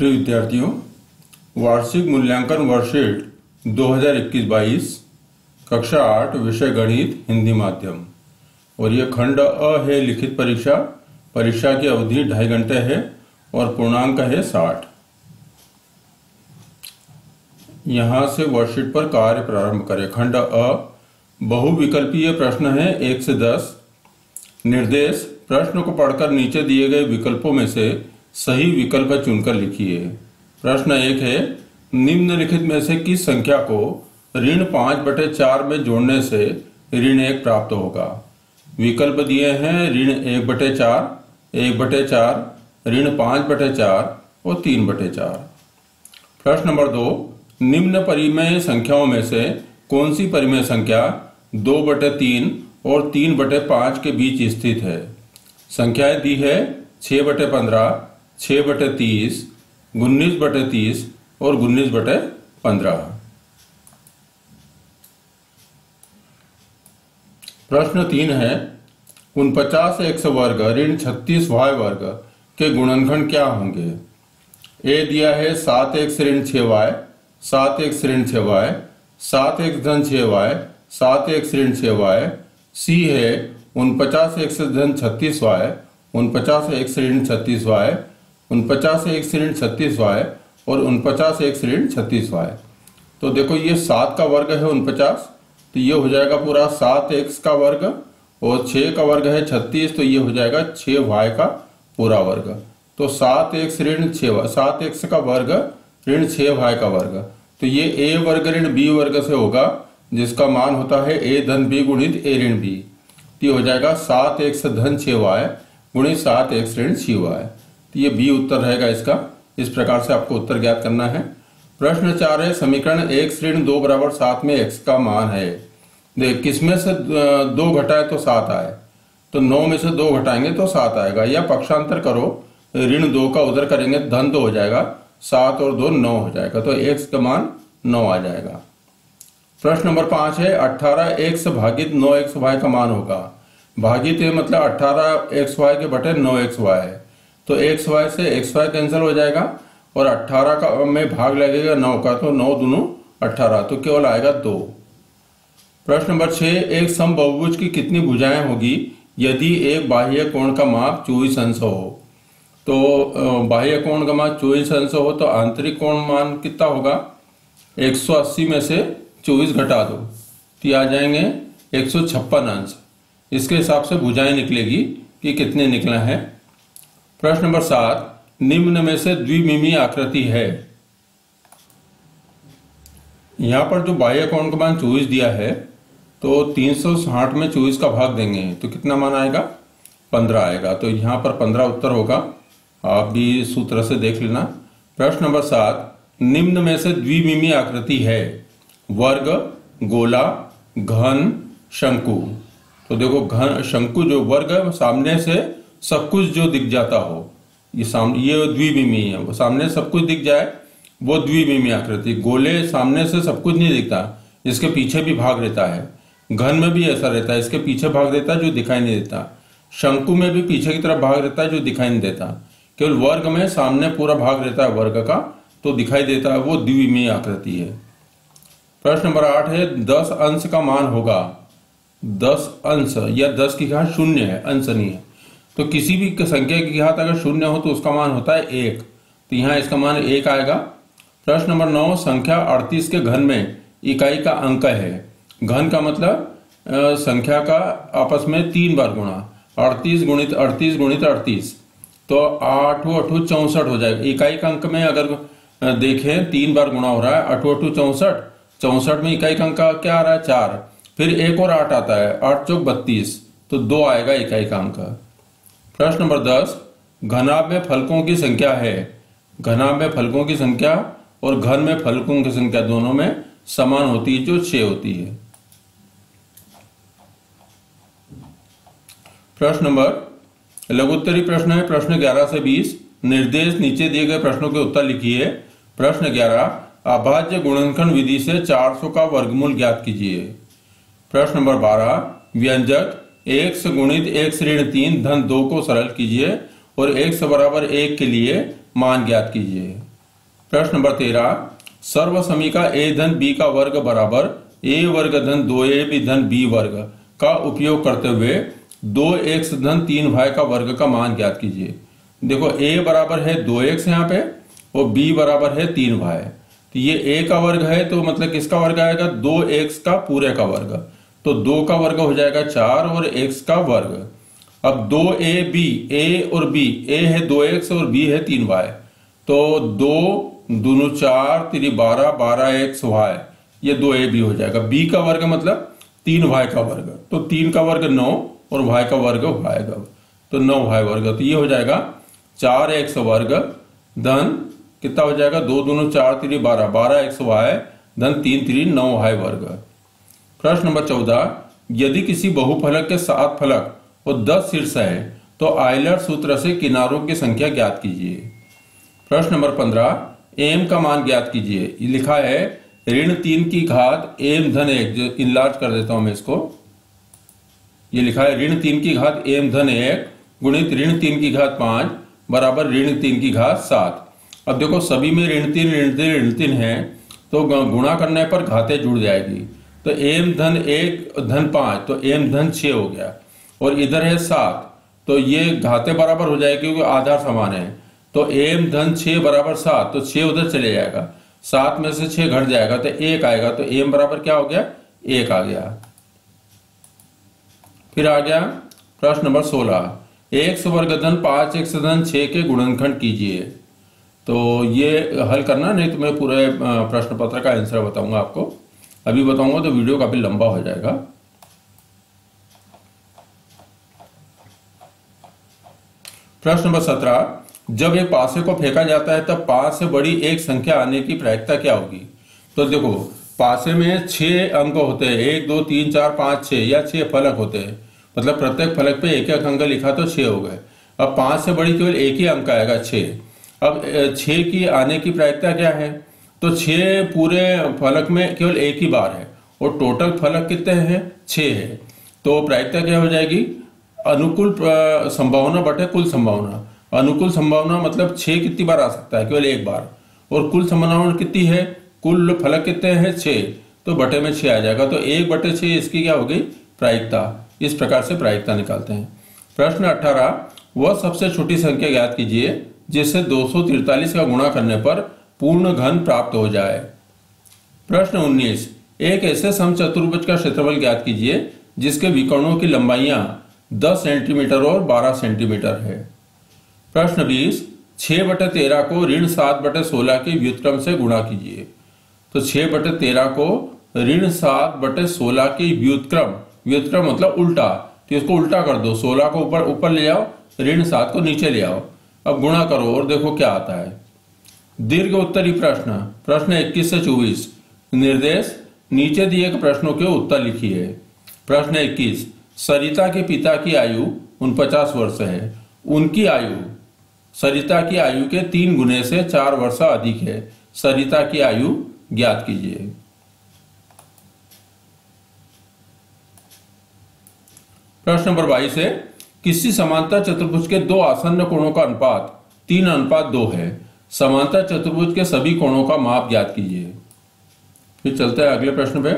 प्रिय विद्यार्थियों, वार्षिक मूल्यांकन वर्षेट 2021-22 कक्षा आठ, विषय गणित, हिंदी माध्यम। और यह खंड अ है, लिखित परीक्षा। परीक्षा की अवधि ढाई घंटे है और पूर्णांक है साठ। यहाँ से वर्कशीट पर कार्य प्रारंभ करें। खंड अ, बहुविकल्पीय प्रश्न है, एक से दस। निर्देश, प्रश्न को पढ़कर नीचे दिए गए विकल्पों में से सही विकल्प चुनकर लिखिए। प्रश्न एक है, निम्नलिखित में से किस संख्या को ऋण पाँच बटे चार में जोड़ने से ऋण एक प्राप्त होगा? विकल्प दिए हैं, ऋण एक बटे चार, एक बटे चार, ऋण पाँच बटे चार और तीन बटे चार। प्रश्न नंबर दो, निम्न परिमेय संख्याओं में से कौन सी परिमेय संख्या दो बटे तीन और तीन बटे पाँच के बीच स्थित है? संख्याएँ दी है छ बटे पंद्रह छ बटे तीस, उन्नीस बटे तीस और उन्नीस बटे पंद्रह। प्रश्न तीन है, उन उनपचास एक्स वर्ग, ऋण छत्तीस वाई वर्ग के गुणनखंड क्या होंगे? ए दिया है सात एक्स ऋण छ वाई, सात एक्स ऋण छ वाई, सात एक्स धन छ वाई, सात एक्स ऋण छ वाई। सी है उनपचास एक्स धन छत्तीस वाई उनपचास एक्स ऋण छत्तीस वाई उनपचास एक ऋण छत्तीस वाई और उनपचास एक्स ऋण छत्तीस वाई तो देखो, ये सात का वर्ग है उनपचास तो ये हो जाएगा पूरा सात एक्स का वर्ग, और छ का वर्ग है छत्तीस तो ये हो जाएगा छ वाई का पूरा वर्ग। तो सात एक्स ऋण छ सात एक्स का वर्ग, ऋण छ वाई का वर्ग। तो ये ए वर्ग ऋण, बी वर्ग से होगा, जिसका मान होता है ए धन बी गुणित ए ऋण बी। ये हो जाएगा सात एक्स धन छ वाई, गुणित सात एक्स ऋण छ वाई। तो ये बी उत्तर रहेगा इसका। इस प्रकार से आपको उत्तर ज्ञात करना है। प्रश्न चार है, समीकरण एक ऋण दो बराबर सात में एक्स का मान है। देख, किसमें से दो घटाए तो सात आए। तो नौ में से दो घटाएँगे तो सात आएगा। या पक्षांतर करो, ऋण दो का उधर करेंगे, धन दो हो जाएगा, सात और दो नौ हो जाएगा। तो एक्स का मान नौ आ जाएगा। प्रश्न नंबर पाँच है, अट्ठारह एक्स भागित नौ एक्स वाई का मान होगा। भागित मतलब अट्ठारह एक्स वाई के बटे नौ एक्स वाई तो एक्स वाई से एक्स वाई कैंसिल हो जाएगा और अट्ठारह का में भाग लगेगा नौ का तो नौ दोनों अट्ठारह तो केवल आएगा दो। प्रश्न नंबर छह, एक सम बहुभुज की कितनी भुजाएँ होगी यदि एक बाह्य कोण का माप चौबीस अंश हो? तो बाह्य कोण का माप चौबीस अंश हो तो आंतरिक कोण मान कितना होगा? 180 में से 24 घटा दो तो आ जाएँगे एक सौ छप्पन अंश। इसके हिसाब से भुजाएँ निकलेगी कि कितने निकला है? प्रश्न नंबर सात, निम्न में से द्विमिमी आकृति है। यहाँ पर जो बाह्य कोण का मान चौबीस दिया है तो 360 में चौबीस का भाग देंगे तो कितना मान आएगा? 15 आएगा। तो यहाँ पर 15 उत्तर होगा। आप भी सूत्र से देख लेना। प्रश्न नंबर सात, निम्न में से द्विमिमी आकृति है। वर्ग, गोला, घन, शंकु। तो देखो, घन, शंकु जो वर्ग सामने से सब कुछ जो दिख जाता हो, ये सामने ये द्विमिमी है। वो सामने सब कुछ दिख जाए, वो द्विमिमी आकृति। गोले सामने से सब कुछ नहीं दिखता, इसके पीछे भी भाग रहता है। घन में भी ऐसा रहता है, इसके पीछे भाग रहता है जो दिखाई नहीं देता। शंकु में भी पीछे की तरफ़ भाग रहता है जो दिखाई नहीं देता। केवल वर्ग में सामने पूरा भाग रहता है वर्ग का तो दिखाई देता है वो द्विमीय आकृति है। प्रश्न नंबर आठ है, दस अंश का मान होगा। दस अंश, या दस की घात शून्य है, अंश नहीं है। तो किसी भी संख्या के घात अगर शून्य हो तो उसका मान होता है एक। तो यहाँ इसका मान एक आएगा। प्रश्न नंबर नौ, संख्या अड़तीस के घन में इकाई का अंक है। घन का मतलब संख्या का आपस में तीन बार गुणा। अड़तीस गुणित अड़तीस गुणित अड़तीस। तो आठ अठू चौसठ हो जाएगा। इकाई का अंक में अगर देखें, तीन बार गुणा हो रहा है अठो अठू चौसठ। चौसठ में इकाई का अंक क्या आ रहा है? चार। फिर एक और आठ आता है, आठ चौक बत्तीस। तो दो आएगा इकाई का अंक। प्रश्न नंबर दस घनाभ में फलकों की संख्या है। घनाभ में फलकों की संख्या और घन में फलकों की संख्या दोनों में समान होती है, जो छह होती है। प्रश्न नंबर, लघुत्तरी प्रश्न है, प्रश्न 11 से 20 निर्देश नीचे दिए गए प्रश्नों के उत्तर लिखिए। प्रश्न 11 अभाज्य गुणनखंड विधि से 400 का वर्गमूल ज्ञात कीजिए। प्रश्न नंबर 12 व्यंजक x गुणित x ऋण तीन धन दो को सरल कीजिए और x बराबर एक के लिए मान ज्ञात कीजिए। प्रश्न नंबर तेरह सर्व समीका ए धन बी का वर्ग बराबर, ए वर्ग धन दो ए, बी धन बी वर्ग का उपयोग करते हुए दो एक्स धन तीन वाई का वर्ग का मान ज्ञात कीजिए। देखो, ए बराबर है दो एक्स यहाँ पे और बी बराबर है तीन वाई तो ये ए का वर्ग है तो मतलब किसका वर्ग आएगा? दो एक्स का पूरे का वर्ग। तो दो का वर्ग हो जाएगा चार और एक्स का वर्ग। अब दो ए, बी, ए और बी, ए है दो एक्स और बी है तीन वाई। तो दो दोनों चार तीन बारह बारह एक्स वाई, ये दो ए, बी हो जाएगा। बी का वर्ग मतलब तीन वाई का वर्ग। तो तीन का वर्ग नौ और वाई का वर्ग आएगा तो नौ वाई वर्ग तो ये हो जाएगा चार एक्स वर्ग। धन कितना हो जाएगा? दो दोनों चार तीन बारह बारह एक्स वाई। धन तीन तीन नौ वाई वर्ग। प्रश्न नंबर चौदह, यदि किसी बहुफलक के सात फलक और दस शीर्ष है तो आयलर सूत्र से किनारों की संख्या ज्ञात कीजिए। प्रश्न नंबर पंद्रह, एम का मान ज्ञात कीजिए। लिखा है, ऋण तीन की घात, एम धन एक, जो इलाज कर देता हूँ मैं इसको। ये लिखा है, ऋण तीन की घात, एम धन एक, गुणित ऋण तीन की घात पाँच, बराबर ऋण तीन की घात सात। अब देखो, सभी में ऋण तीन ऋण तीन ऋण तीन है तो गुणा करने पर घाते जुड़ जाएगी। तो एम धन एक, धन पाँच तो एम धन छ हो गया। और इधर है सात तो ये घाते बराबर हो जाएगी क्योंकि आधार समान है। तो एम धन छ बराबर सात तो छ उधर चले जाएगा। सात में से छह घट जाएगा तो एक आएगा तो एम बराबर क्या हो गया? एक आ गया। फिर आ गया प्रश्न नंबर सोलह। एक सुवर्ग धन पाँच, एक धन छ के गुणनखंड कीजिए। तो ये हल करना, नहीं तो मैं पूरे प्रश्न पत्र का आंसर बताऊँगा आपको। अभी बताऊँगा तो वीडियो काफ़ी लंबा हो जाएगा। प्रश्न नंबर सत्रह, जब एक पासे को फेंका जाता है, तब पाँच से बड़ी एक संख्या आने की प्रायिकता क्या होगी? तो देखो, पासे में छह अंक होते हैं, एक, दो, तीन, चार, पाँच, छह, या छह फलक होते हैं। मतलब प्रत्येक फलक पे एक एक अंक लिखा तो छह हो गए। अब पाँच से बड़ी केवल एक ही अंक आएगा, छह। अब छह की आने की प्रायिकता क्या है? तो छह पूरे फलक में केवल एक ही बार है। और टोटल फलक कितने हैं? छह है। तो प्रायिकता क्या हो जाएगी? अनुकूल संभावना बटे कुल संभावना। अनुकूल संभावना मतलब छह कितनी बार आ सकता है? केवल एक बार। और कुल संभावना कितनी है? कुल फलक कितने हैं? छह। तो बटे में छह आ जाएगा। तो एक बटे छह इसकी क्या हो गई? प्रायिकता। इस प्रकार से प्रायिकता निकालते हैं। प्रश्न अठारह। वह सबसे छोटी संख्या ज्ञात कीजिए, जिससे दो का गुणा करने पर पूर्ण घन प्राप्त हो जाए। प्रश्न 19 एक ऐसे सम चतुर्भुज का क्षेत्रफल ज्ञात कीजिए, जिसके विकर्णों की लंबाइयाँ 10 सेंटीमीटर और 12 सेंटीमीटर है। प्रश्न बीस। छह बटे तेरह को ऋण सात बटे सोलह के व्युतक्रम से गुणा कीजिए। तो छह बटे तेरह को ऋण सात बटे सोलह के व्युतक्रम व्युतक्रम मतलब उल्टा तो इसको उल्टा कर दो। सोलह को ऊपर ऊपर ले आओ, ऋण सात को नीचे ले आओ। अब गुणा करो और देखो क्या आता है। दीर्घ उत्तरी प्रश्न। प्रश्न 21 से 24 निर्देश, नीचे दिए गए प्रश्नों के उत्तर लिखिए। प्रश्न 21 सरिता के पिता की आयु उनपचास वर्ष है। उनकी आयु, सरिता की आयु के तीन गुने से चार वर्ष अधिक है। सरिता की आयु ज्ञात कीजिए। प्रश्न नंबर बाईस है, किसी समांतर चतुर्भुज के दो आसन्न कोणों का अनुपात, तीन अनुपात दो है। समांतर चतुर्भुज के सभी कोणों का माप ज्ञात कीजिए। फिर चलते हैं अगले प्रश्न पे।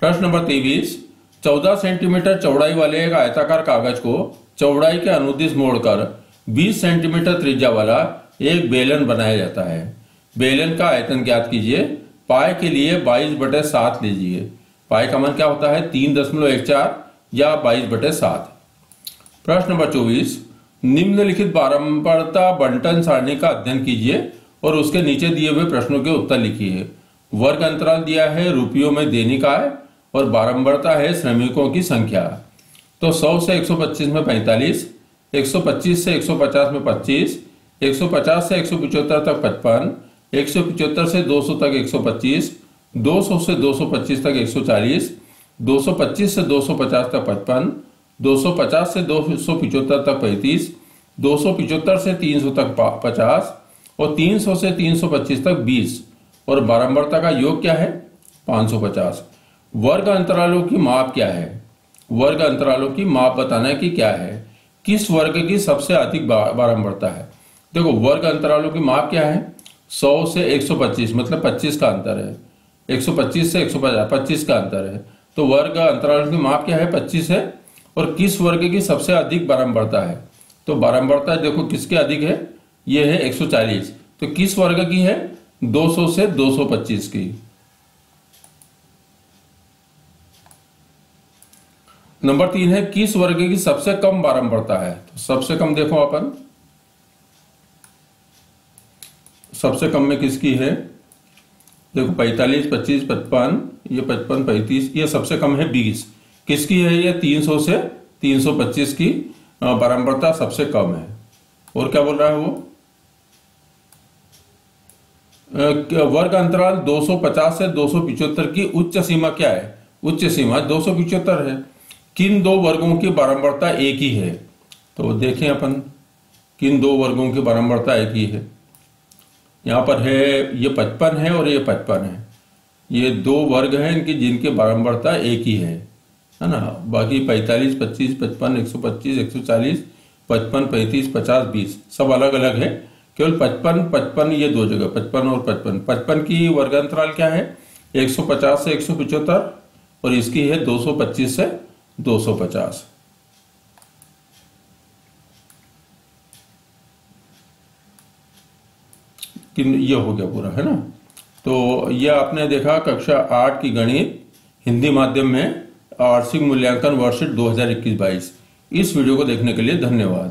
प्रश्न नंबर तेईस। चौदह सेंटीमीटर चौड़ाई वाले एक आयताकार कागज़ को चौड़ाई के अनुदिश मोड़कर 20 सेंटीमीटर त्रिज्या वाला एक बेलन बनाया जाता है। बेलन का आयतन ज्ञात कीजिए। पाए के लिए 22 बटे सात लीजिए। पाए का मन क्या होता है? तीन दशमलव एक चार या बाईस बटे सात। प्रश्न नंबर चौबीस। निम्नलिखित बारंबारता बंटन सारणी का अध्ययन कीजिए और उसके नीचे दिए हुए प्रश्नों के उत्तर लिखिए। वर्ग अंतराल दिया है, रुपयों में दैनिक आय और बारंबारता है, श्रमिकों की संख्या। तो 100 से 125 में 45 125 से 150 में 25 150 से 175 तक 55 175 से 200 तक 125 200 से 225 तक 140 225 से 250 तक 55 250 से 275 तक 35 275 से 300 तक 50 और 300 से 325 तक 20 और बारंबारता का योग क्या है? 550 वर्ग अंतरालों की माप क्या है? वर्ग अंतरालों की माप बताना है कि क्या है। किस वर्ग की सबसे अधिक बारंबारता है? देखो, वर्ग अंतरालों की माप क्या है? 100 से 125 मतलब 25 का अंतर है। 125 से 150 25 का अंतर है। तो वर्ग अंतराल की माप क्या है? 25 है। और किस वर्ग की सबसे अधिक बारंबारता है? तो बारंबारता देखो किसके अधिक है? ये है 140 तो किस वर्ग की है? 200 से 225 की। नंबर तीन है, किस वर्ग की सबसे कम बारंबारता है? तो सबसे कम देखो अपन। सबसे कम में किसकी है? देखो पैतालीस, पच्चीस, पचपन, ये पचपन, पैंतीस, ये सबसे कम है बीस। किसकी है ये? तीन सौ से तीन सौ पच्चीस की बारंबारता सबसे कम है। और क्या बोल रहा है वो? वर्ग अंतराल 250 से दो की उच्च सीमा क्या है? उच्च सीमा दो है। किन दो वर्गों की बारंबारता एक ही है? तो देखें अपन, किन दो वर्गों की बारंबारता एक ही है। यहाँ पर है, ये पचपन है और ये पचपन है। ये दो वर्ग हैं इनकी जिनकी बारंबारता एक ही है। है ना, बाकी पैंतालीस, पच्चीस, पचपन, एक सौ पच्चीस, एक सौ चालीस, पचपन, पैंतीस, पचास, बीस, सब अलग अलग है। केवल पचपन पचपन ये दो जगह, पचपन और पचपन। पचपन की वर्गांतराल क्या है? 150 से एक और इसकी है 225 से दो 250 कि ये हो गया पूरा, है ना? तो ये आपने देखा, कक्षा आठ की गणित हिंदी माध्यम में वार्षिक मूल्यांकन वर्ष 2021-22 इस वीडियो को देखने के लिए धन्यवाद।